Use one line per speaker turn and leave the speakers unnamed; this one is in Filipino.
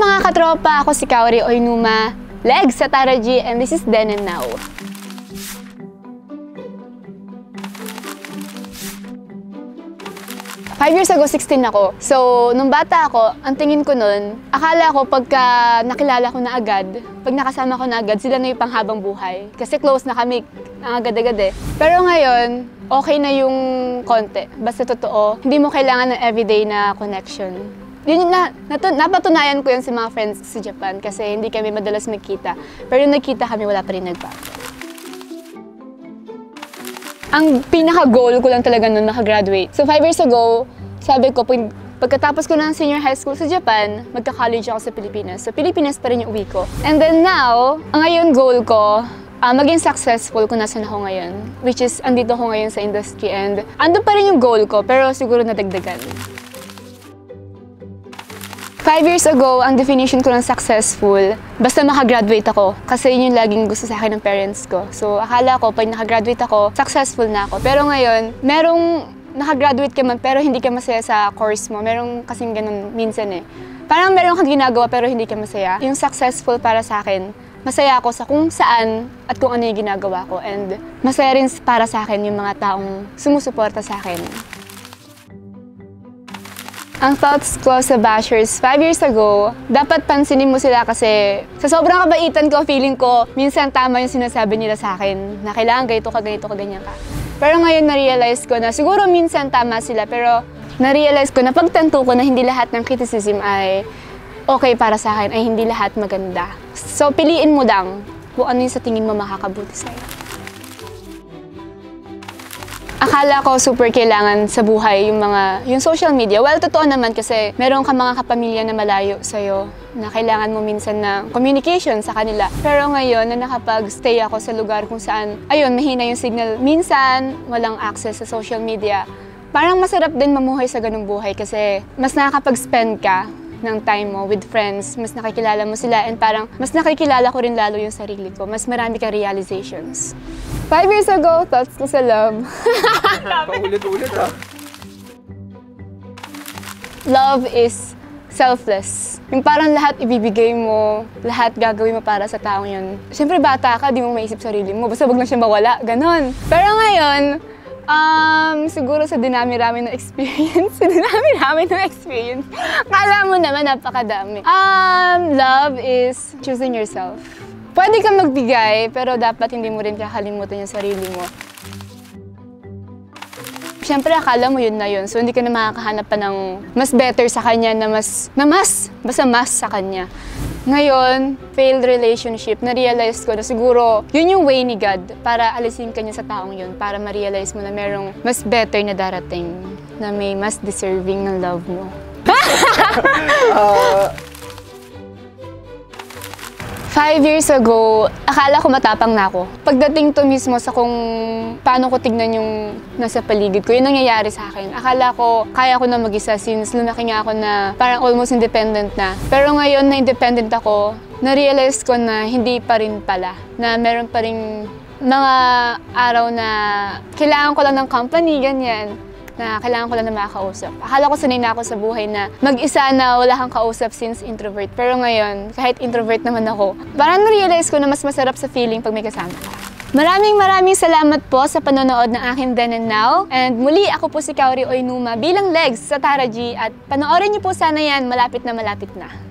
mga katropa, ako si Kaori Oinuma, Legs sa Tara G, and this is Then and Now. Five years ago, 16 ako. So, nung bata ako, ang tingin ko nun, akala ko pagka nakilala ko na agad, pag nakasama ko na agad, sila na yung panghabang buhay. Kasi close na kami, ang agad-agad eh. Pero ngayon, okay na yung konti. Basta totoo, hindi mo kailangan ng everyday na connection. Yun na, natu- napatunayan ko yun sa mga friends sa Japan kasi hindi kami madalas magkita. Pero yung nagkita kami, wala pa rin nagbago. Ang pinaka-goal ko lang talaga noon makagraduate. So five years ago, sabi ko, pag, pagkatapos ko ng senior high school sa Japan, magka-college ako sa Pilipinas. So Pilipinas pa rin yung uwi ko. And then now, ngayon goal ko, ah, maging successful kung nasan ako ngayon. Which is, andito ako ngayon sa industry and ando pa rin yung goal ko, pero siguro nadagdagan. Five years ago, ang definition ko ng successful, basta makagraduate ako. Kasi yun yung laging gusto sa akin ng parents ko. So, akala ko, pag nakagraduate ako, successful na ako. Pero ngayon, merong nakagraduate ka man, pero hindi ka masaya sa course mo. Merong kasing ganun minsan eh. Parang meron kang ginagawa, pero hindi ka masaya. Yung successful para sa akin, masaya ako sa kung saan at kung ano yung ginagawa ko. And masaya rin para sa akin yung mga taong sumusuporta sa akin. Ang thoughts ko sa bashers, five years ago, dapat pansinin mo sila kasi sa sobrang kabaitan ko, feeling ko, minsan tama yung sinasabi nila sa akin na kailangan ganito ka, ganito ka, ganyan ka. Pero ngayon na-realize ko na siguro minsan tama sila, pero na-realize ko na pagtanto ko na hindi lahat ng criticism ay okay para sa akin, ay hindi lahat maganda. So piliin mo lang kung ano yung sa tingin mo makakabuti sa'yo. Akala ko super kailangan sa buhay yung mga, yung social media. Well, totoo naman kasi meron ka mga kapamilya na malayo sa'yo na kailangan mo minsan ng communication sa kanila. Pero ngayon na nakapag-stay ako sa lugar kung saan, ayun, mahina yung signal. Minsan, walang access sa social media. Parang masarap din mamuhay sa ganung buhay kasi mas nakakapag-spend ka ng time mo with friends, mas nakikilala mo sila and parang mas nakikilala ko rin lalo yung sarili ko. Mas marami kang realizations. Five years ago, thoughts ko sa love.
Paulit-ulit ah.
love is selfless. Yung parang lahat ibibigay mo, lahat gagawin mo para sa taong yun. Siyempre bata ka, di mo maisip sarili mo. Basta wag lang siya mawala, ganon. Pero ngayon, um, siguro sa dinami-rami ng experience, sa dinami-rami ng experience, kala mo naman napakadami. Um, love is choosing yourself. Pwede kang magbigay, pero dapat hindi mo rin kakalimutan yung sarili mo. Siyempre, akala mo yun na yun. So, hindi ka na makakahanap pa ng mas better sa kanya na mas, na mas, basta mas sa kanya. Ngayon, failed relationship, na-realize ko na siguro yun yung way ni God para alisin ka niya sa taong yun, para ma-realize mo na merong mas better na darating, na may mas deserving ng love mo.
Ah,
Five years ago, akala ko matapang na ako. Pagdating to mismo sa kung paano ko tignan yung nasa paligid ko, yun nangyayari sa akin. Akala ko kaya ko na mag-isa since lumaki nga ako na parang almost independent na. Pero ngayon na independent ako, na-realize ko na hindi pa rin pala. Na meron pa rin mga araw na kailangan ko lang ng company, ganyan na kailangan ko lang na makakausap. Akala ko sanay na ako sa buhay na mag-isa na wala kang kausap since introvert. Pero ngayon, kahit introvert naman ako, parang na-realize ko na mas masarap sa feeling pag may kasama ka. Maraming maraming salamat po sa panonood ng akin Then and Now. And muli, ako po si Kaori Oinuma bilang Legs sa Tara G. At panoorin niyo po sana yan, malapit na malapit na.